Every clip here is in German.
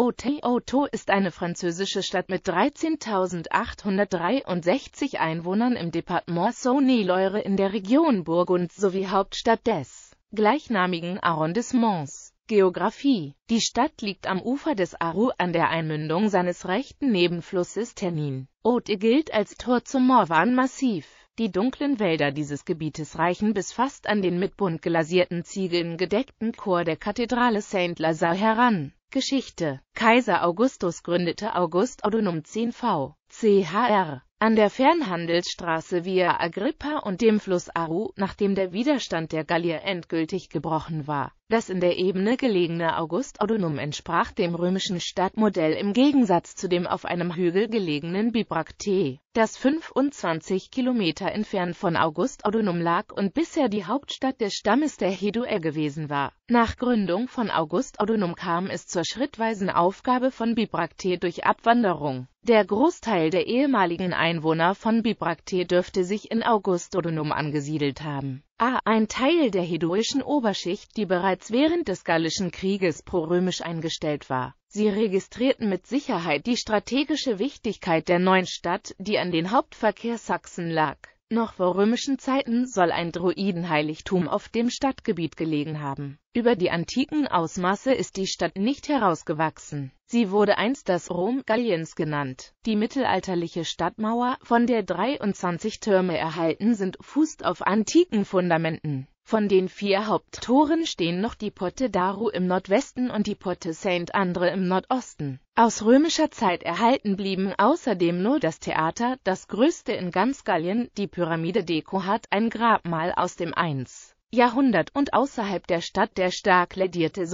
Haute-Auto ist eine französische Stadt mit 13.863 Einwohnern im Departement Saône-et-Loire in der Region Burgund sowie Hauptstadt des gleichnamigen Arrondissements. Geografie Die Stadt liegt am Ufer des Arroux an der Einmündung seines rechten Nebenflusses Ternin. Haute gilt als Tor zum Morvan-Massiv. Die dunklen Wälder dieses Gebietes reichen bis fast an den mit bunt glasierten Ziegeln gedeckten Chor der Kathedrale Saint-Lazare heran. Geschichte Kaiser Augustus gründete August Audunum 10 v. Chr. an der Fernhandelsstraße Via Agrippa und dem Fluss Aru, nachdem der Widerstand der Gallier endgültig gebrochen war. Das in der Ebene gelegene August Audunum entsprach dem römischen Stadtmodell im Gegensatz zu dem auf einem Hügel gelegenen Bibracte, das 25 Kilometer entfernt von August Audunum lag und bisher die Hauptstadt des Stammes der Hedouer gewesen war. Nach Gründung von August Audunum kam es zur schrittweisen Aufgabe von Bibracte durch Abwanderung. Der Großteil der ehemaligen Einwohner von Bibracte dürfte sich in Augustodunum angesiedelt haben. A. Ein Teil der hedouischen Oberschicht, die bereits während des Gallischen Krieges pro-römisch eingestellt war. Sie registrierten mit Sicherheit die strategische Wichtigkeit der neuen Stadt, die an den Hauptverkehrsachsen lag. Noch vor römischen Zeiten soll ein Druidenheiligtum auf dem Stadtgebiet gelegen haben. Über die antiken Ausmaße ist die Stadt nicht herausgewachsen. Sie wurde einst das Rom Galliens genannt. Die mittelalterliche Stadtmauer, von der 23 Türme erhalten sind, fußt auf antiken Fundamenten. Von den vier Haupttoren stehen noch die Porte d'Aru im Nordwesten und die Porte Saint-Andre im Nordosten. Aus römischer Zeit erhalten blieben außerdem nur das Theater, das größte in ganz Gallien, die Pyramide Deko hat ein Grabmal aus dem 1. Jahrhundert und außerhalb der Stadt der stark lädierte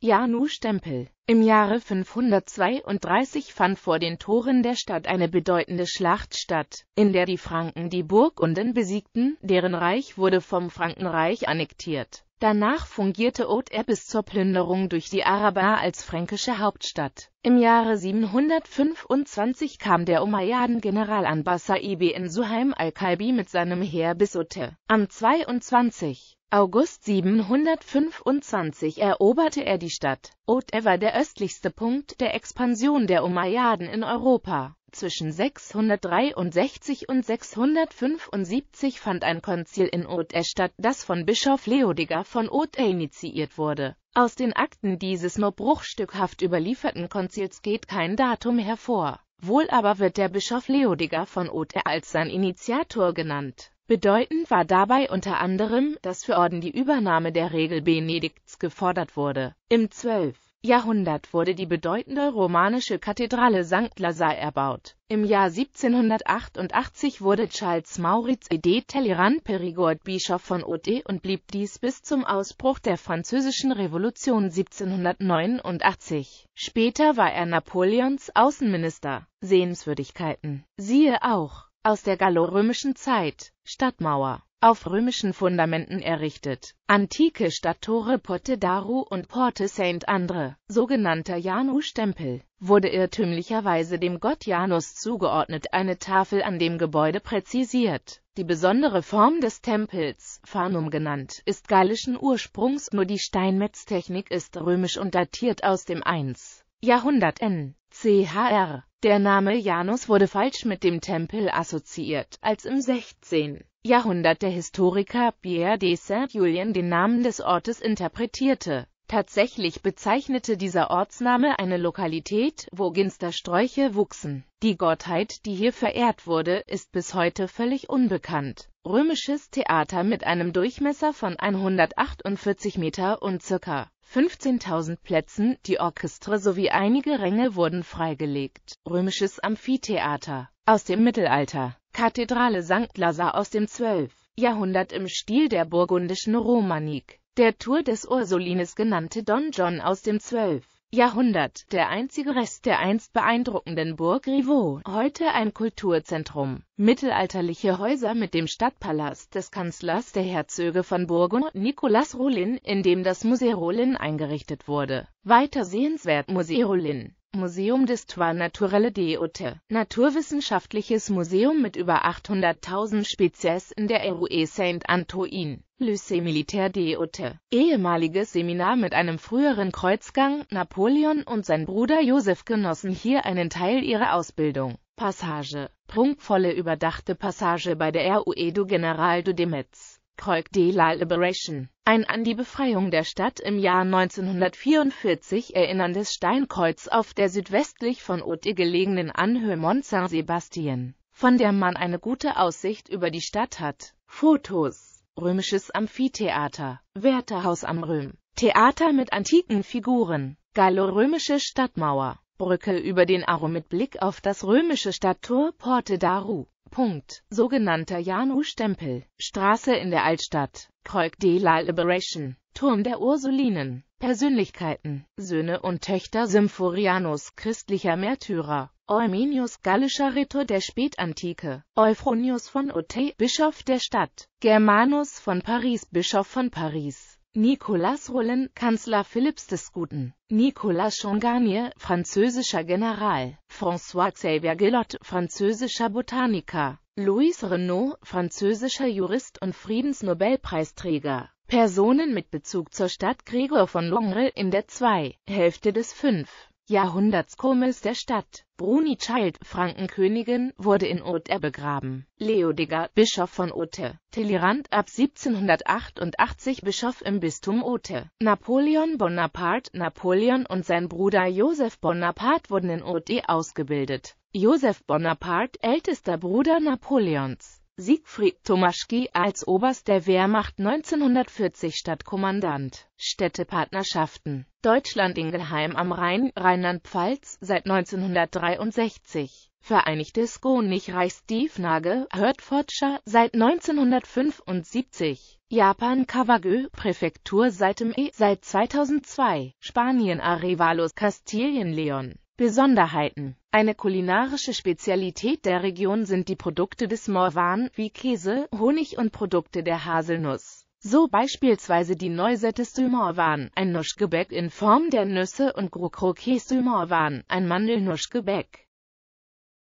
sogenannt Janu-Stempel. Im Jahre 532 fand vor den Toren der Stadt eine bedeutende Schlacht statt, in der die Franken die Burgunden besiegten, deren Reich wurde vom Frankenreich annektiert. Danach fungierte Haute bis zur Plünderung durch die Araber als fränkische Hauptstadt. Im Jahre 725 kam der Umayyaden-General Anbasa ibn Suhaim al-Kalbi mit seinem Heer bis Haute. Am 22. August 725 eroberte er die Stadt. Haute war der östlichste Punkt der Expansion der Umayyaden in Europa. Zwischen 663 und 675 fand ein Konzil in Haute statt, das von Bischof Leodegar von Haute initiiert wurde. Aus den Akten dieses nur bruchstückhaft überlieferten Konzils geht kein Datum hervor. Wohl aber wird der Bischof Leodegar von Haute als sein Initiator genannt Bedeutend war dabei unter anderem, dass für Orden die Übernahme der Regel Benedikts gefordert wurde. Im 12. Jahrhundert wurde die bedeutende romanische Kathedrale St. Lazare erbaut. Im Jahr 1788 wurde Charles Maurice de Talleyrand Périgord Bischof von Haute und blieb dies bis zum Ausbruch der Französischen Revolution 1789. Später war er Napoleons Außenminister. Sehenswürdigkeiten siehe auch aus der gallorömischen Zeit, Stadtmauer, auf römischen Fundamenten errichtet, antike Stadttore Porte d'Aru und Porte Saint-Andre, sogenannter Janus-Stempel, wurde irrtümlicherweise dem Gott Janus zugeordnet, eine Tafel an dem Gebäude präzisiert. Die besondere Form des Tempels, Phanum genannt, ist gallischen Ursprungs, nur die Steinmetztechnik ist römisch und datiert aus dem 1. Jahrhundert n. Chr. Der Name Janus wurde falsch mit dem Tempel assoziiert, als im 16. Jahrhundert der Historiker Pierre de Saint-Julien den Namen des Ortes interpretierte. Tatsächlich bezeichnete dieser Ortsname eine Lokalität, wo Ginstersträuche wuchsen. Die Gottheit, die hier verehrt wurde, ist bis heute völlig unbekannt. Römisches Theater mit einem Durchmesser von 148 Meter und ca. 15.000 Plätzen, die Orchestre sowie einige Ränge wurden freigelegt. Römisches Amphitheater aus dem Mittelalter. Kathedrale St. Lazar aus dem 12. Jahrhundert im Stil der burgundischen Romanik. Der Tour des Ursulines genannte Don John aus dem 12. Jahrhundert, der einzige Rest der einst beeindruckenden Burg Rivaux, heute ein Kulturzentrum. Mittelalterliche Häuser mit dem Stadtpalast des Kanzlers der Herzöge von Burgund, Nicolas Rollin, in dem das Musée Rollin eingerichtet wurde. Weiter sehenswert Musée Rollin Museum d'Histoire Naturelle de Haute, Naturwissenschaftliches Museum mit über 800.000 Spezies in der RUE Saint-Antoine, Lycée Militaire de Haute, ehemaliges Seminar mit einem früheren Kreuzgang, Napoleon und sein Bruder Joseph genossen hier einen Teil ihrer Ausbildung. Passage, prunkvolle überdachte Passage bei der RUE du General du Demetz. Croix de la Liberation, ein an die Befreiung der Stadt im Jahr 1944 erinnerndes Steinkreuz auf der südwestlich von Haute gelegenen Anhöhe Mont Saint-Sébastien, von der man eine gute Aussicht über die Stadt hat. Fotos. Römisches Amphitheater, Wärterhaus am Röm, Theater mit antiken Figuren, Gallo-römische Stadtmauer, Brücke über den Aro mit Blick auf das römische Stadttor Porte d'Aru. Punkt. Sogenannter Janu-Stempel. Straße in der Altstadt. Croix de la Liberation. Turm der Ursulinen. Persönlichkeiten. Söhne und Töchter Symphorianus, christlicher Märtyrer. Eumenius, gallischer Ritter der Spätantike. Euphronius von Auteuil, Bischof der Stadt. Germanus von Paris, Bischof von Paris. Nicolas Rolin, Kanzler Philipps des Guten, Nicolas Changarnier, französischer General, François Xavier Gillot, französischer Botaniker, Louis Renault, französischer Jurist und Friedensnobelpreisträger. Personen mit Bezug zur Stadt Gregor von Longrel in der 2. Hälfte des 5. Jahrhunderts der Stadt. Bruni Child, Frankenkönigin, wurde in Haute begraben. Leodegar, Bischof von Haute. Talleyrand ab 1788 Bischof im Bistum Haute. Napoleon Bonaparte, Napoleon und sein Bruder Joseph Bonaparte wurden in Haute ausgebildet. Joseph Bonaparte, ältester Bruder Napoleons. Siegfried Tomaschki als Oberst der Wehrmacht 1940 Stadtkommandant. Städtepartnerschaften Deutschland Ingelheim am Rhein, Rheinland-Pfalz, seit 1963. Vereinigtes Königreich Steve Nage, Hertfordshire, seit 1975. Japan Cavagö, Präfektur seit dem E, seit 2002. Spanien Arevalos, Kastilien Leon. Besonderheiten Eine kulinarische Spezialität der Region sind die Produkte des Morvan, wie Käse, Honig und Produkte der Haselnuss. So beispielsweise die Noisettes du Morvan, ein Nussgebäck in Form der Nüsse und Croquettes du Morvan, ein Mandelnussgebäck.